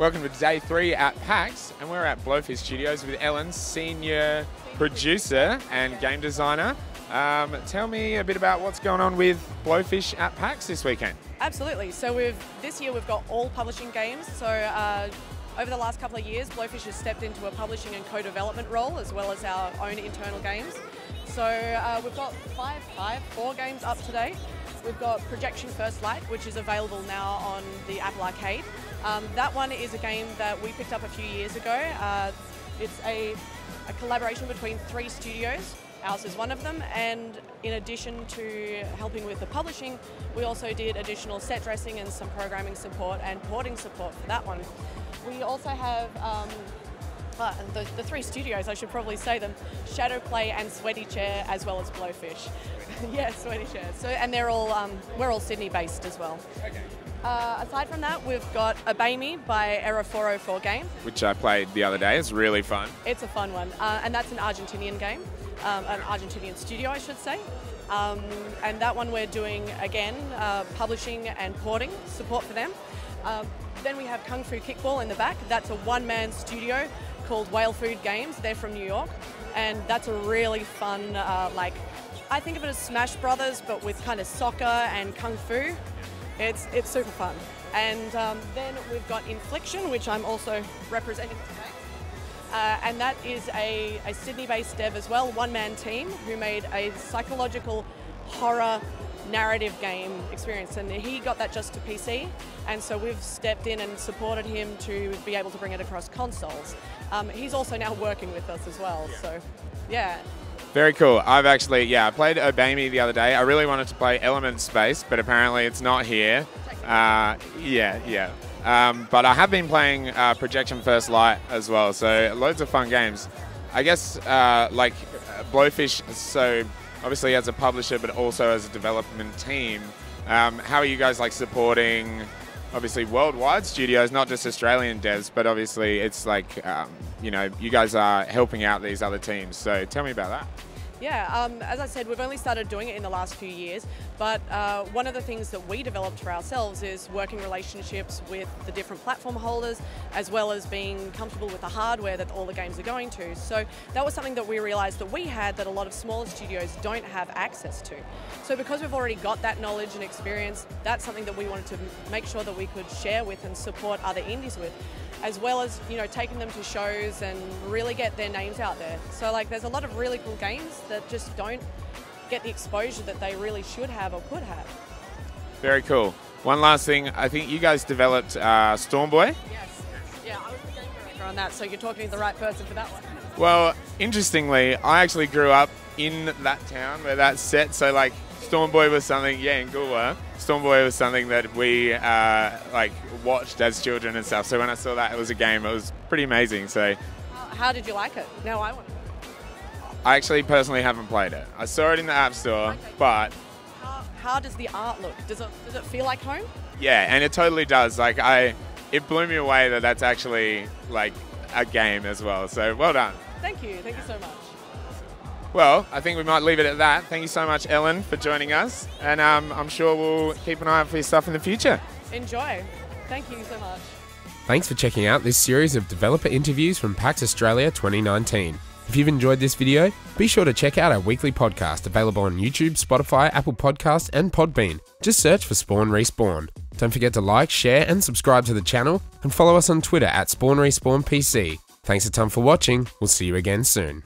Welcome to day three at PAX, and we're at Blowfish Studios with Ellen, senior producer and game designer. Um, tell me a bit about what's going on with Blowfish at PAX this weekend. Absolutely. So we've this year we've got all publishing games. So uh, over the last couple of years, Blowfish has stepped into a publishing and co-development role as well as our own internal games. So uh, we've got five, five, four games up today. We've got Projection First Light, which is available now on the Apple Arcade. Um, that one is a game that we picked up a few years ago. Uh, it's a, a collaboration between three studios. Ours is one of them, and in addition to helping with the publishing, we also did additional set dressing and some programming support and porting support for that one. We also have um, the, the, three studios, I should probably say them, Shadow Play and Sweaty Chair, as well as Blowfish. yeah, Sweaty Chair. So, and they're all, um, we're all Sydney based as well. Okay. Uh, aside from that, we've got Obey Me by Error 404 game. Which I played the other day. It's really fun. It's a fun one. Uh, and that's an Argentinian game, um, an Argentinian studio, I should say. Um, and that one we're doing, again, uh, publishing and porting support for them. Um, then we have Kung Fu Kickball in the back. That's a one man studio called Whale Food Games. They're from New York. And that's a really fun, uh, like, I think of it as Smash Brothers, but with kind of soccer and Kung Fu. It's, it's super fun. And um, then we've got Infliction, which I'm also representing today. Uh, and that is a, a Sydney based dev as well, one man team who made a psychological horror narrative game experience. And he got that just to PC. And so we've stepped in and supported him to be able to bring it across consoles. Um, he's also now working with us as well. Yeah. So, yeah. Very cool. I've actually, yeah, I played Obey Me the other day. I really wanted to play Element Space, but apparently it's not here. Uh, yeah, yeah. Um, but I have been playing uh, Projection First Light as well, so loads of fun games. I guess uh, like Blowfish, so obviously as a publisher, but also as a development team. Um, how are you guys like supporting? Obviously, worldwide studios, not just Australian devs, but obviously it's like um, you know you guys are helping out these other teams. So tell me about that. Yeah, um, as I said, we've only started doing it in the last few years, but uh, one of the things that we developed for ourselves is working relationships with the different platform holders, as well as being comfortable with the hardware that all the games are going to. So that was something that we realized that we had that a lot of smaller studios don't have access to. So because we've already got that knowledge and experience, that's something that we wanted to make sure that we could share with and support other indies with as well as you know taking them to shows and really get their names out there. So like there's a lot of really cool games that just don't get the exposure that they really should have or could have. Very cool. One last thing, I think you guys developed uh, Stormboy. Yes. Yeah, I was the game director on that, so you're talking to the right person for that one. Well, interestingly, I actually grew up in that town where that's set, so like Stormboy was something, yeah, in Goolwa. Stormboy was something that we uh, like watched as children and stuff. So when I saw that it was a game, it was pretty amazing. So, how did you like it? Now I want. I actually personally haven't played it. I saw it in the App Store, okay. but how, how does the art look? Does it does it feel like home? Yeah, and it totally does. Like I, it blew me away that that's actually like a game as well. So well done. Thank you. Thank you so much. Well, I think we might leave it at that. Thank you so much, Ellen, for joining us. And um, I'm sure we'll keep an eye out for your stuff in the future. Enjoy. Thank you so much. Thanks for checking out this series of developer interviews from PAX Australia 2019. If you've enjoyed this video, be sure to check out our weekly podcast available on YouTube, Spotify, Apple Podcasts, and Podbean. Just search for Spawn Respawn. Don't forget to like, share, and subscribe to the channel, and follow us on Twitter at Spawn Respawn PC. Thanks a ton for watching. We'll see you again soon.